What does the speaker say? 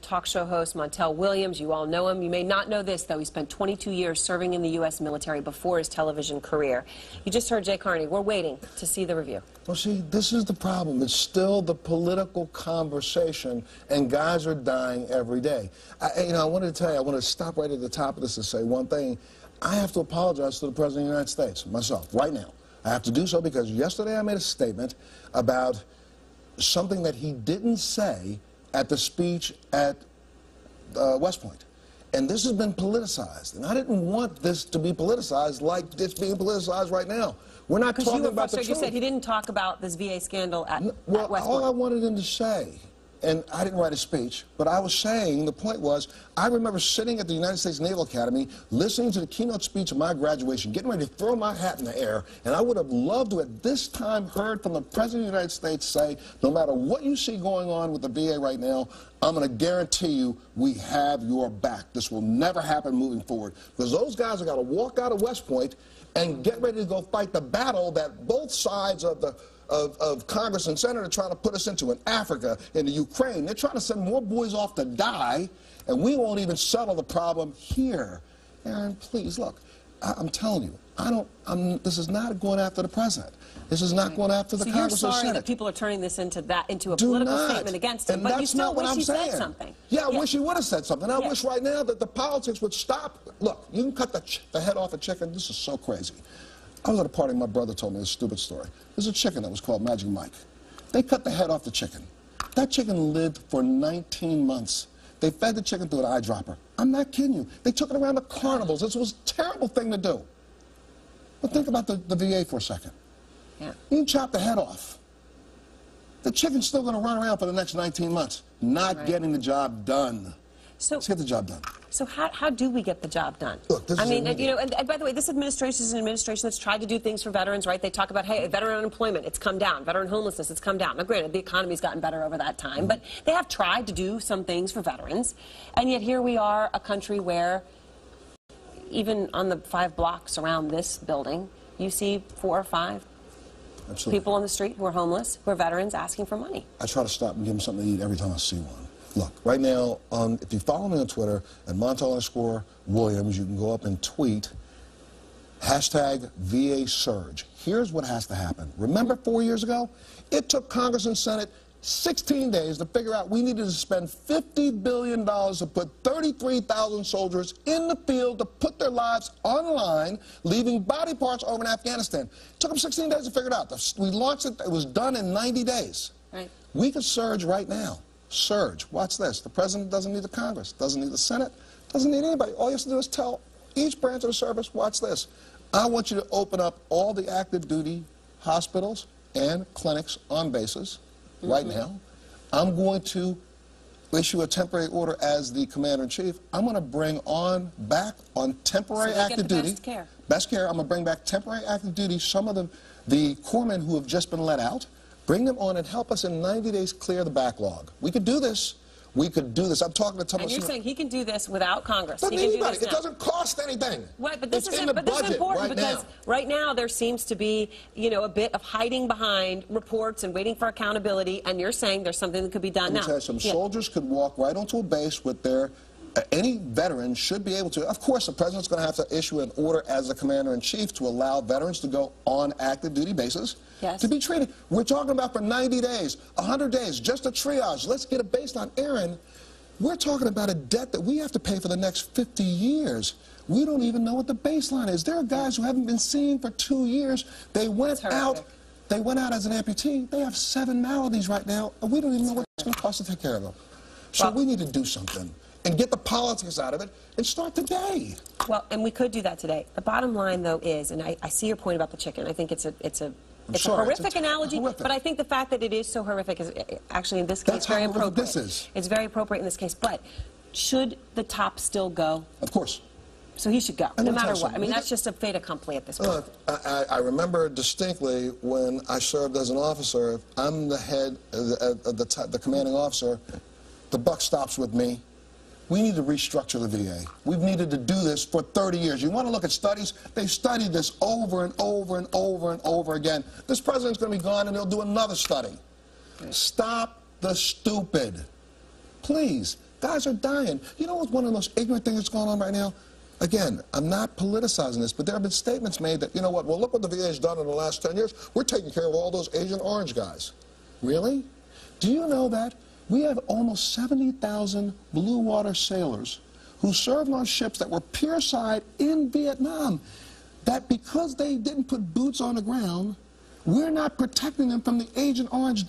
talk show host Montel Williams. You all know him. You may not know this, though. He spent 22 years serving in the U.S. military before his television career. You just heard Jay Carney. We're waiting to see the review. Well, see, this is the problem. It's still the political conversation, and guys are dying every day. I, you know, I wanted to tell you, I want to stop right at the top of this and say one thing. I have to apologize to the President of the United States, myself, right now. I have to do so because yesterday I made a statement about something that he didn't say at the speech at uh, West Point. And this has been politicized. And I didn't want this to be politicized like it's being politicized right now. We're not talking you were about the truth. You said he didn't talk about this VA scandal at, well, at West all I wanted him to say and I didn't write a speech, but I was saying the point was I remember sitting at the United States Naval Academy listening to the keynote speech of my graduation, getting ready to throw my hat in the air, and I would have loved to at this time heard from the President of the United States say, no matter what you see going on with the VA right now, I'm going to guarantee you we have your back. This will never happen moving forward. Because those guys have got to walk out of West Point and get ready to go fight the battle that both sides of the of, of Congress and Senate are trying to put us into in Africa, in the Ukraine. They're trying to send more boys off to die, and we won't even settle the problem here. Erin, please, look, I, am telling you, I don't, I'm, this is not going after the president. This is not going after the so Congress you're sorry Senate. that people are turning this into that into a Do political not. statement against him, and but that's you still not what wish I'm he saying. said something. Yeah, I yeah. wish he would have said something. I yeah. wish right now that the politics would stop. Look, you can cut the, the head off a chicken. This is so crazy. I was at a party, my brother told me this stupid story. There's a chicken that was called Magic Mike. They cut the head off the chicken. That chicken lived for 19 months. They fed the chicken through an eyedropper. I'm not kidding you. They took it around the carnivals. This was a terrible thing to do. But think about the, the VA for a second. Yeah. You can chop the head off. The chicken's still going to run around for the next 19 months, not Right. getting the job done. So, Let's get the job done. so how, how do we get the job done? Look, this I is mean, and, you know, and, and by the way, this administration is an administration that's tried to do things for veterans, right? They talk about, hey, veteran unemployment, it's come down. Veteran homelessness, it's come down. Now, granted, the economy's gotten better over that time, but they have tried to do some things for veterans. And yet here we are, a country where even on the five blocks around this building, you see four or five Absolutely. people on the street who are homeless, who are veterans, asking for money. I try to stop and give them something to eat every time I see one. Look, right now, um, if you follow me on Twitter at Montel underscore Williams, you can go up and tweet hashtag VA surge. Here's what has to happen. Remember four years ago? It took Congress and Senate 16 days to figure out we needed to spend $50 billion to put 33,000 soldiers in the field to put their lives on the line, leaving body parts over in Afghanistan. It took them 16 days to figure it out. We launched it, it was done in 90 days. Right. We could surge right now. Surge. Watch this. The president doesn't need the Congress, doesn't need the Senate, doesn't need anybody. All you have to do is tell each branch of the service, watch this. I want you to open up all the active duty hospitals and clinics on bases right Mm-hmm. now. I'm going to issue a temporary order as the commander in chief. I'm going to bring on back on temporary So active duty. best care. Best care. I'm going to bring back temporary active duty. Some of the the corpsmen who have just been let out. Bring them on and help us in 90 days clear the backlog. We could do this. We could do this. I'm talking to some And you're saying he can do this without Congress. Doesn't he can do anybody. this It doesn't cost anything. Right, but this is but this is important right because now. right now there seems to be, you know, a bit of hiding behind reports and waiting for accountability. And you're saying there's something that could be done now. some Yeah. soldiers could walk right onto a base with their. Any veteran should be able to. Of course, the president's going to have to issue an order as the commander in chief to allow veterans to go on active duty bases Yes. to be treated. We're talking about for 90 days, 100 days, just a triage. Let's get a baseline. Erin, we're talking about a debt that we have to pay for the next 50 years. We don't even know what the baseline is. There are guys who haven't been seen for two years. They went out. They went out as an amputee. They have seven maladies right now, and we don't even know what it's going to cost to take care of them. So Well- we need to do something and get the politics out of it and start today. Well, and we could do that today. The bottom line, though, is, and I, I see your point about the chicken. I think it's a it's a it's sorry, a horrific it's analogy, horrific. but I think the fact that it is so horrific is actually in this case That's very appropriate. this is. It's very appropriate in this case. But should the top still go? Of course. So he should go, no let me tell matter what. I mean, that's just a fait accompli at this point. Look, I, I remember distinctly when I served as an officer, I'm the head, uh, the, uh, the, the commanding officer, the buck stops with me. We need to restructure the VA. We've needed to do this for 30 years. You want to look at studies? They've studied this over and over and over and over again. This president's going to be gone and they'll do another study. Stop the stupid. Please, Guys are dying. You know what's one of the most ignorant things that's going on right now? Again, I'm not politicizing this, but there have been statements made that, you know what, well, look what the VA has done in the last 10 years. We're taking care of all those Agent Orange guys. Really? Do you know that? We have almost 70,000 blue water sailors who served on ships that were pierside in Vietnam. That because they didn't put boots on the ground, we're not protecting them from the Agent Orange.